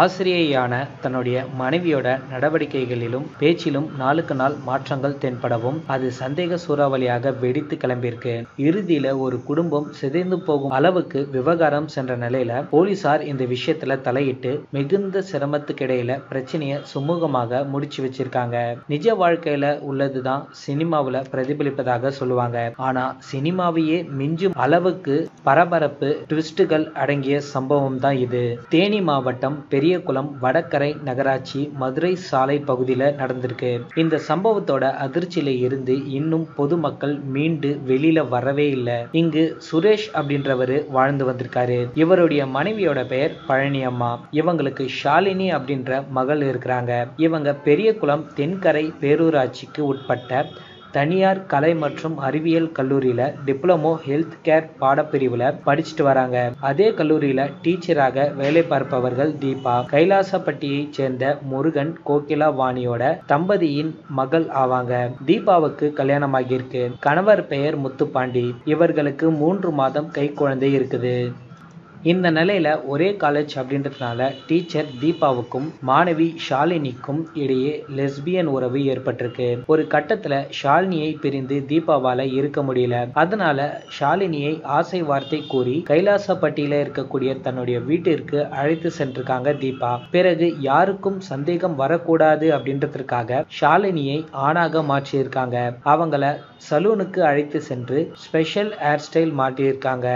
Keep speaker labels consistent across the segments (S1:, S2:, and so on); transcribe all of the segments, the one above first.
S1: ஆசிரியையான தன்னுடைய மனைவியோட நடவடிக்கைகளிலும் பேச்சிலும் நாளுக்கு நாள் மாற்றங்கள் தென்படவும் அது சந்தேக சூறாவளியாக வெடித்து கிளம்பியிருக்கு. இறுதியில ஒரு குடும்பம் சிதைந்து போகும் அளவுக்கு விவகாரம் சென்ற நிலையில போலீசார் இந்த விஷயத்துல தலையிட்டு மிகுந்த சிரமத்துக்கிடையில பிரச்சனையை சுமூகமாக முடிச்சு வச்சிருக்காங்க. நிஜ வாழ்க்கையில உள்ளதுதான் சினிமாவுல பிரதிபலிப்பதாக சொல்லுவாங்க. ஆனா சினிமாவையே மிஞ்சும் அளவுக்கு பரபரப்பு ட்விஸ்டுகள் அடங்கிய சம்பவம் தான் இது. தேனி மாவட்டம் பெரியகுளம் வடகரை நகராட்சி மதுரை சாலை பகுதியில நடந்திருக்கு. இந்த சம்பவத்தோட அதிர்ச்சியில இருந்து இன்னும் பொதுமக்கள் மீண்டு வெளியில வரவே இல்லை. இங்கு சுரேஷ் அப்படின்றவரு வாழ்ந்து வந்திருக்காரு. இவருடைய மனைவியோட பெயர் பழனி அம்மா இவங்களுக்கு ஷாலினி அப்படின்ற மகள் இருக்கிறாங்க. இவங்க பெரியகுளம் தென்கரை பேரூராட்சிக்கு உட்பட்ட தனியார் கலை மற்றும் அறிவியல் கல்லூரியில டிப்ளமோ ஹெல்த் கேர் பாடப்பிரிவுல படிச்சுட்டு வராங்க. அதே கல்லூரியில டீச்சராக வேலை பார்ப்பவர்கள் தீபா கைலாசப்பட்டியை சேர்ந்த முருகன் கோகிலா வாணியோட தம்பதியின் மகள் ஆவாங்க. தீபாவுக்கு கல்யாணம் ஆகியிருக்கு கணவர் பெயர் முத்துப்பாண்டி. இவர்களுக்கு மூன்று மாதம் கை குழந்தை இருக்குது. இந்த நிலையில ஒரே காலேஜ் அப்படின்றதுனால டீச்சர் தீபாவுக்கும் மாணவி ஷாலினிக்கும் இடையே லெஸ்பியன் உறவு ஏற்பட்டிருக்கு. ஒரு கட்டத்துல ஷாலினியை பிரிந்து தீபாவால இருக்க முடியல. அதனால ஷாலினியை ஆசை வார்த்தை கூறி கைலாசப்பட்டியில இருக்கக்கூடிய தன்னுடைய வீட்டிற்கு அழைத்து சென்றிருக்காங்க தீபா. பிறகு யாருக்கும் சந்தேகம் வரக்கூடாது அப்படின்றதுக்காக ஷாலினியை ஆணாக மாற்றியிருக்காங்க. அவங்கள சலூனுக்கு அழைத்து சென்று ஸ்பெஷல் ஹேர் ஸ்டைல் மாட்டியிருக்காங்க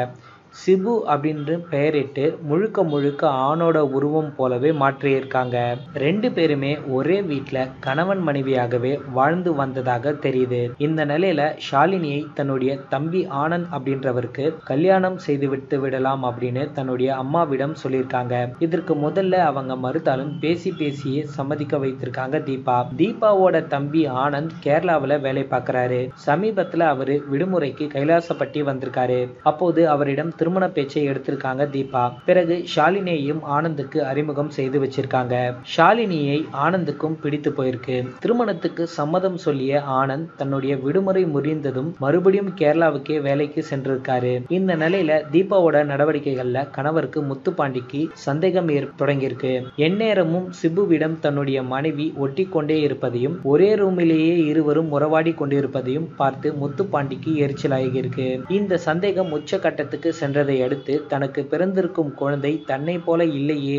S1: சிபு அப்படின்ற பெயரிட்டு முழுக்க முழுக்க ஆணோட உருவம் போலவே மாற்றியிருக்காங்க. ரெண்டு பேருமே ஒரே வீட்டில் கணவன் மனைவியாகவே வாழ்ந்து வந்ததாக தெரியுது. இந்த நிலையில ஷாலினியை தன்னுடைய தம்பி ஆனந்த் அப்படின்றவருக்கு கல்யாணம் செய்து விட்டு விடலாம் அப்படின்னு தன்னுடைய அம்மாவிடம் சொல்லியிருக்காங்க. இதற்கு முதல்ல அவங்க மறுத்தாலும் பேசி பேசியே சம்மதிக்க வைத்திருக்காங்க தீபா. தீபாவோட தம்பி ஆனந்த் கேரளாவில் வேலை பார்க்கறாரு. சமீபத்தில் அவரு விடுமுறைக்கு கைலாசப்பட்டி வந்திருக்காரு. அப்போது அவரிடம் திருமண பேச்சை எடுத்திருக்காங்க தீபா. பிறகு ஷாலினியையும் ஆனந்துக்கு அறிமுகம் செய்து வச்சிருக்காங்க. ஷாலினியை ஆனந்துக்கும் பிடித்து போயிருக்கு. திருமணத்துக்கு சம்மதம் சொல்லிய ஆனந்த் தன்னுடைய விடுமுறை முறிந்ததும் மறுபடியும் கேரளாவுக்கே வேலைக்கு சென்றிருக்காரு. இந்த நிலையில தீபாவோட நடவடிக்கைகள்ல கணவருக்கு முத்துப்பாண்டிக்கு சந்தேகம் தொடங்கியிருக்கு. எந்நேரமும் சிபுவிடம் தன்னுடைய மனைவி ஒட்டி கொண்டே இருப்பதையும் ஒரே ரூமிலேயே இருவரும் உறவாடி கொண்டிருப்பதையும் பார்த்து முத்துப்பாண்டிக்கு எரிச்சலாகியிருக்கு. இந்த சந்தேகம் உச்சகட்டத்துக்கு என்றதை அடுத்து தனக்கு பிறந்திருக்கும் குழந்தை தன்னை போல இல்லையே.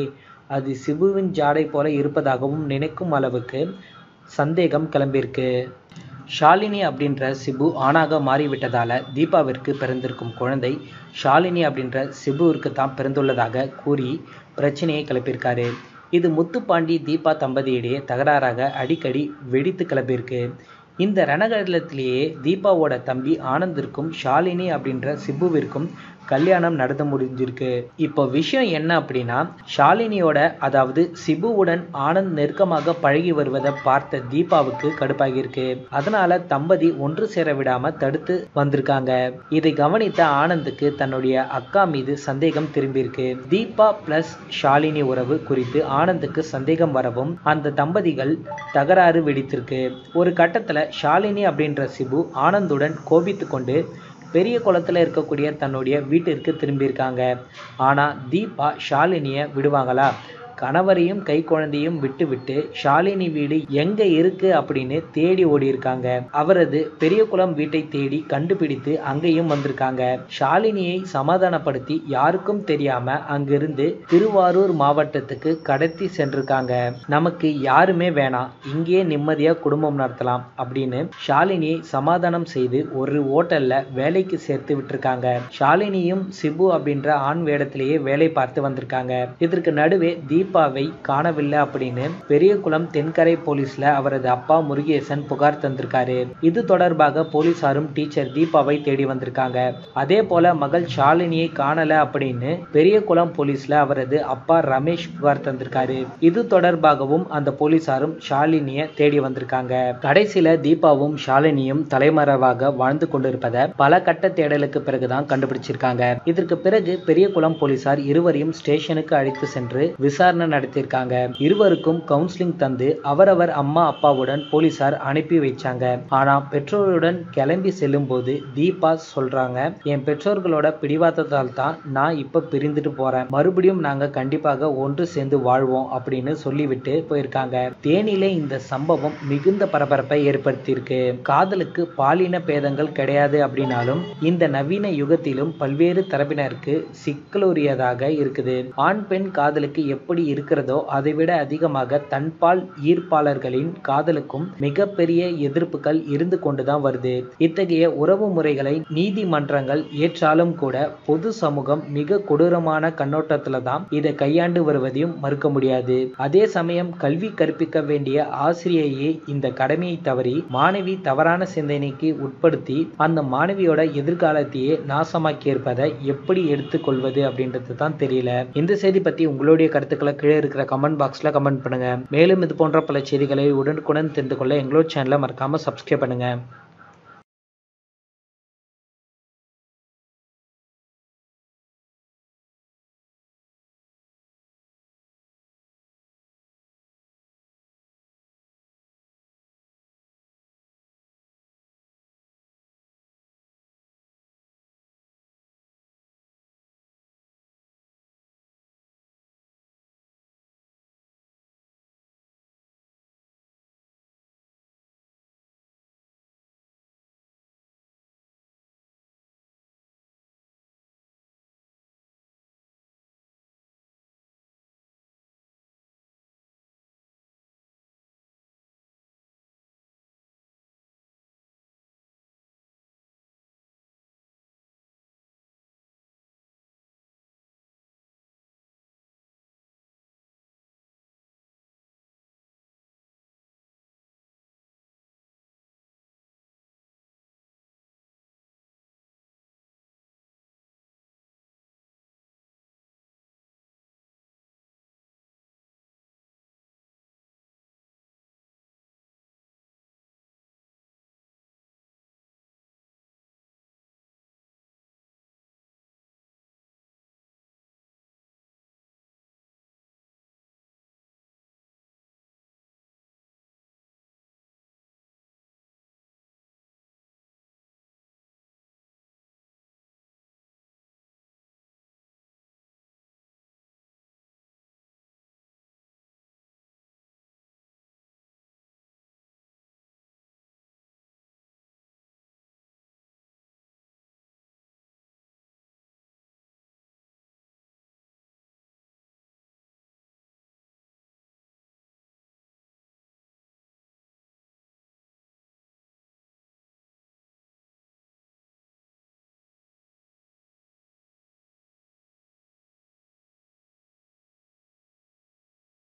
S1: அது சிபுவின் ஜாடை போல இருப்பதாகவும் நினைக்கும் அளவுக்கு சந்தேகம் கிளம்பியிருக்கு. ஷாலினி அப்படின்ற சிபு ஆணாக மாறிவிட்டதால தீபாவிற்கு பிறந்திருக்கும் குழந்தை ஷாலினி அப்படின்ற சிபுவிற்கு தான் பிறந்துள்ளதாக கூறி பிரச்சனையை கிளப்பியிருக்காரு. இது முத்துப்பாண்டி தீபா தம்பதியிடையே தகராறாக அடிக்கடி வெடித்து கிளப்பியிருக்கு இந்த ரணகலத்திலேயே தீபாவோட தம்பி ஆனந்திற்கும் ஷாலினி அப்படின்ற சிபுவிற்கும் கல்யாணம் நடந்து முடிஞ்சிருக்கு. இப்போ விஷயம் என்ன அப்படின்னா ஷாலினியோட அதாவது சிபுவுடன் ஆனந்த் நெருக்கமாக பழகி வருவதை பார்த்த தீபாவுக்கு கடுப்பாகியிருக்கு. அதனால தம்பதி ஒன்று சேர விடாம தடுத்து வந்திருக்காங்க. இதை கவனித்த ஆனந்துக்கு தன்னுடைய அக்கா மீது சந்தேகம் திரும்பியிருக்கு. தீபா பிளஸ் ஷாலினி உறவு குறித்து ஆனந்துக்கு சந்தேகம் வரவும் அந்த தம்பதிகள் தகராறு வெடித்திருக்கு. ஒரு கட்டத்துல ஷாலினி அப்படின்ற சிபு ஆனந்துடன் கோபித்து கொண்டு பெரிய குளத்துல இருக்கக்கூடிய தன்னுடைய வீட்டிற்கு திரும்பியிருக்காங்க. ஆனா தீபா ஷாலினியை விடுவாங்களா? கணவரையும் கை குழந்தையும் விட்டு விட்டு ஷாலினி வீடு எங்க இருக்கு அப்படின்னு தேடி ஓடி இருக்காங்க அவரது பெரியகுளம் வீட்டை தேடி கண்டுபிடித்து அங்கேயும் வந்திருக்காங்க. ஷாலினியை சமாதானப்படுத்தி யாருக்கும் தெரியாம அங்கிருந்து திருவாரூர் மாவட்டத்துக்கு கடத்தி சென்றிருக்காங்க. நமக்கு யாருமே வேணாம் இங்கேயே நிம்மதியா குடும்பம் நடத்தலாம் அப்படின்னு ஷாலினியை சமாதானம் செய்து ஒரு ஓட்டல்ல வேலைக்கு சேர்த்து விட்டுருக்காங்க. ஷாலினியும் சிபு அப்படின்ற ஆண் வேடத்திலேயே வேலை பார்த்து வந்திருக்காங்க. இதற்கு நடுவே தீப தீபாவை காணவில்லை அப்படின்னு பெரியகுளம் தென்கரை போலீஸ்ல அவரது அப்பா முருகேசன் புகார் தந்திருக்காரு. இது தொடர்பாக போலீசாரும் டீச்சர் தீபாவை தேடி வந்திருக்காங்க. அதே போல மகள் ஷாலினியை காணல அப்படின்னு பெரியகுளம் போலீஸ்ல அவரது அப்பா ரமேஷ் புகார் தந்திருக்காரு. இது தொடர்பாகவும் அந்த போலீசாரும் ஷாலினிய தேடி வந்திருக்காங்க. கடைசியில தீபாவும் ஷாலினியும் தலைமறைவாக வாழ்ந்து கொண்டிருப்பதை பல கட்ட தேடலுக்கு பிறகுதான் கண்டுபிடிச்சிருக்காங்க. இதற்கு பிறகு பெரியகுளம் போலீசார் இருவரையும் ஸ்டேஷனுக்கு அழைத்து சென்று விசாரணை விசாரணை நடத்தியிருக்காங்க. இருவருக்கும் கவுன்சிலிங் தந்து அவரவர் அம்மா அப்பாவுடன் போலீசார் அனுப்பி வைச்சாங்க. ஆனா பெற்றோருடன் கிளம்பி செல்லும் போது தீபா சொல்றாங்க என் பெற்றோர்களோட பிடிவாதத்தால் தான் நான் இப்ப பிரிந்துட்டு போறேன். மறுபடியும் நாங்க கண்டிப்பாக ஒன்று சேர்ந்து வாழ்வோம் அப்படின்னு சொல்லிவிட்டு போயிருக்காங்க. தேனியில இந்த சம்பவம் மிகுந்த பரபரப்பை ஏற்படுத்தியிருக்கு. காதலுக்கு பாலின பேதங்கள் கிடையாது அப்படின்னாலும் இந்த நவீன யுகத்திலும் பல்வேறு தரப்பினருக்கு சிக்கலுரியதாக இருக்குது. ஆண் பெண் காதலுக்கு எப்படி இருக்கிறதோ அதை விட அதிகமாக தன்பால் ஈர்ப்பாளர்களின் காதலுக்கும் மிகப்பெரிய எதிர்ப்புகள் இருந்து கொண்டுதான் வருது. இத்தகைய உறவு முறைகளை நீதிமன்றங்கள் ஏற்றாலும் கூட பொது சமூகம் மிக கொடூரமான கண்ணோட்டத்துல தான் இதை கையாண்டு வருவதையும் மறுக்க முடியாது. அதே சமயம் கல்வி கற்பிக்க வேண்டிய ஆசிரியையே இந்த கடமையை தவறி மாணவி தவறான சிந்தனைக்கு உட்படுத்தி அந்த மாணவியோட எதிர்காலத்தையே நாசமாக்கி இருப்பதை எப்படி எடுத்துக்கொள்வது அப்படின்றது தான் தெரியல. இந்த செய்தி பத்தி உங்களுடைய கருத்துக்களை கீழே இருக்கிற கமெண்ட் பாக்ஸ்ல கமெண்ட் பண்ணுங்க. மேலும் இது போன்ற பல செய்திகளை உடனுக்குடன் தெரிந்து கொள்ள எங்களோட சேனலை மறக்காம சப்ஸ்கிரைப் பண்ணுங்க.